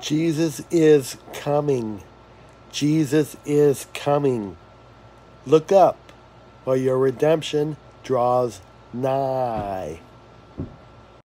Jesus is coming. Jesus is coming. Look up, for your redemption draws nigh.